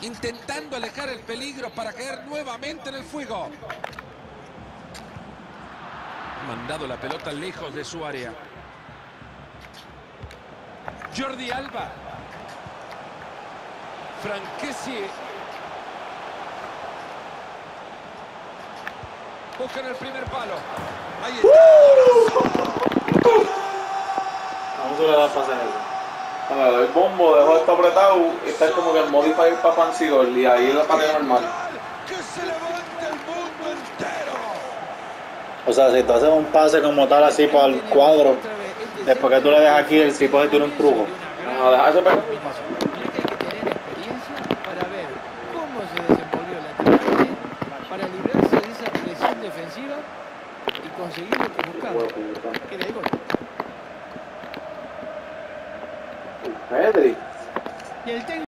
Intentando alejar el peligro para caer nuevamente en el fuego. Ha mandado la pelota lejos de su área. Jordi Alba. Franquesi. Buscan el primer palo. Ahí está. Vamos a le da doy el bombo, dejo esto apretado, está como que el modifier para Fancy y ahí la pase normal. O sea, si tú haces un pase como tal así para el cuadro, después que tú le dejas aquí, el tipo se tiene un truco. No, deja ese pe- Hay que tener experiencia para ver cómo se desenvolvió la lateralmente para librarse de esa presión defensiva y conseguir lo que buscaba, que era el gol. Pedri.